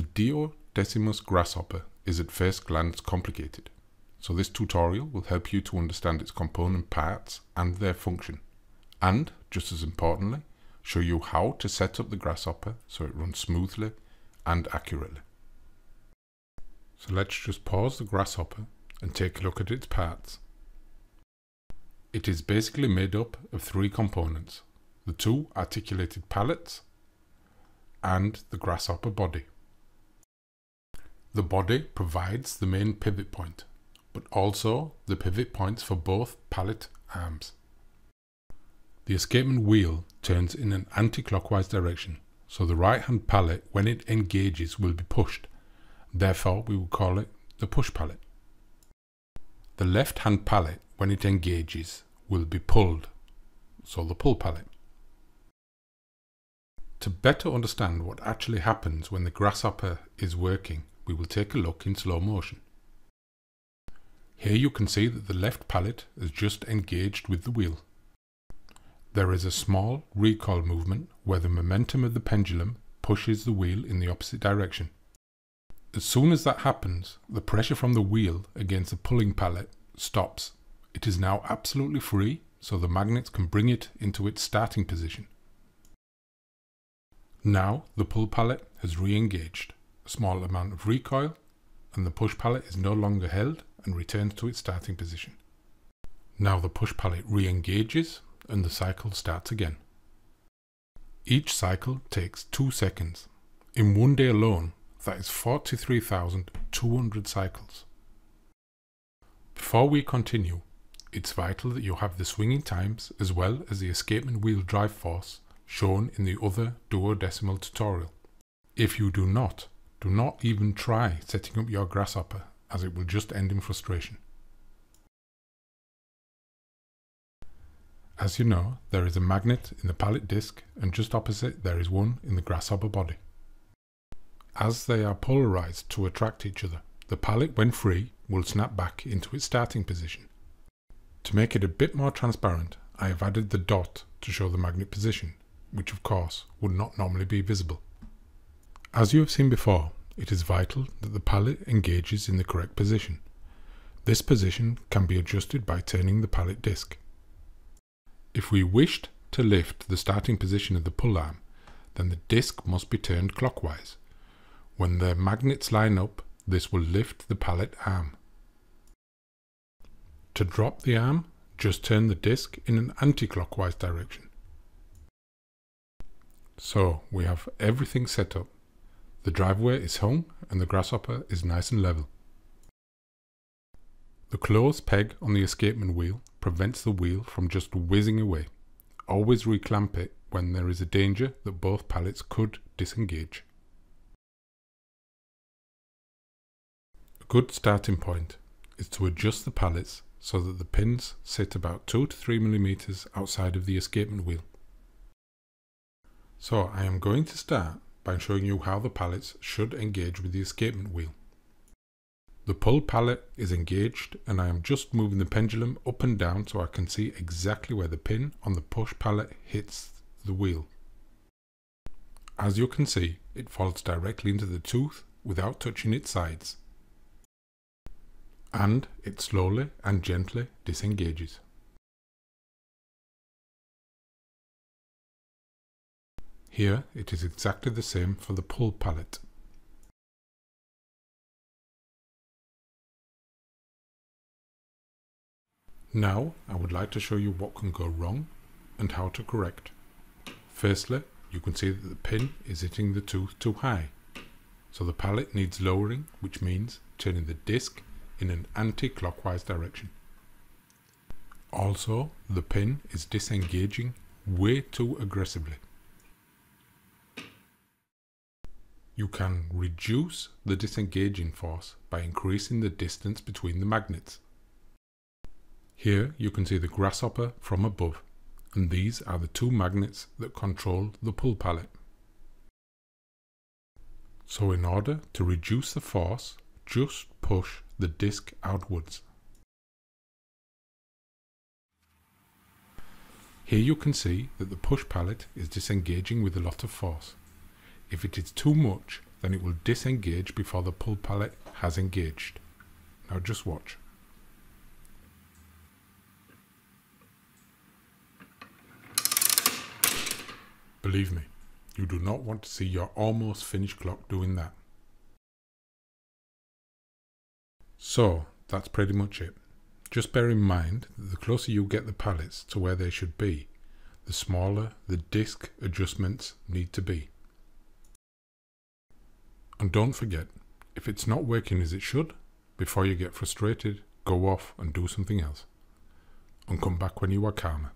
The Dio Decimus grasshopper is at first glance complicated, so this tutorial will help you to understand its component parts and their function, and, just as importantly, show you how to set up the grasshopper so it runs smoothly and accurately. So let's just pause the grasshopper and take a look at its parts. It is basically made up of three components, the two articulated pallets and the grasshopper body. The body provides the main pivot point, but also the pivot points for both pallet arms. The escapement wheel turns in an anti-clockwise direction, so the right hand pallet when it engages will be pushed. Therefore we will call it the push pallet. The left hand pallet when it engages will be pulled, so the pull pallet. To better understand what actually happens when the grasshopper is working, we will take a look in slow motion. Here you can see that the left pallet is just engaged with the wheel. There is a small recoil movement where the momentum of the pendulum pushes the wheel in the opposite direction. As soon as that happens, the pressure from the wheel against the pulling pallet stops. It is now absolutely free, so the magnets can bring it into its starting position. Now the pull pallet has re-engaged, small amount of recoil, and the push pallet is no longer held and returns to its starting position. Now the push pallet re-engages and the cycle starts again. Each cycle takes 2 seconds. In one day alone, that is 43,200 cycles. Before we continue, it's vital that you have the swinging times as well as the escapement wheel drive force shown in the other Duodecimus tutorial. If you do not, do not even try setting up your grasshopper as it will just end in frustration. As you know, there is a magnet in the pallet disc and just opposite there is one in the grasshopper body. As they are polarized to attract each other, the pallet when free will snap back into its starting position. To make it a bit more transparent, I have added the dot to show the magnet position which of course would not normally be visible. As you have seen before, it is vital that the pallet engages in the correct position. This position can be adjusted by turning the pallet disc. If we wished to lift the starting position of the pull arm, then the disc must be turned clockwise. When the magnets line up, this will lift the pallet arm. To drop the arm, just turn the disc in an anti-clockwise direction. So we have everything set up. The driveway is hung and the grasshopper is nice and level. The closed peg on the escapement wheel prevents the wheel from just whizzing away. Always reclamp it when there is a danger that both pallets could disengage. A good starting point is to adjust the pallets so that the pins sit about 2 to 3 millimeters outside of the escapement wheel. So I am going to start by showing you how the pallets should engage with the escapement wheel. The pull pallet is engaged and I am just moving the pendulum up and down so I can see exactly where the pin on the push pallet hits the wheel. As you can see, it falls directly into the tooth without touching its sides. And it slowly and gently disengages. Here it is exactly the same for the pull pallet. Now I would like to show you what can go wrong and how to correct. Firstly, you can see that the pin is hitting the tooth too high. So the pallet needs lowering, which means turning the disc in an anti-clockwise direction. Also, the pin is disengaging way too aggressively. You can reduce the disengaging force by increasing the distance between the magnets. Here you can see the grasshopper from above, and these are the two magnets that control the pull pallet. So in order to reduce the force, just push the disc outwards. Here you can see that the push pallet is disengaging with a lot of force. If it is too much, then it will disengage before the pull pallet has engaged. Now just watch. Believe me, you do not want to see your almost finished clock doing that. So, that's pretty much it. Just bear in mind that the closer you get the pallets to where they should be, the smaller the disc adjustments need to be. And don't forget, if it's not working as it should, before you get frustrated, go off and do something else. And come back when you are calmer.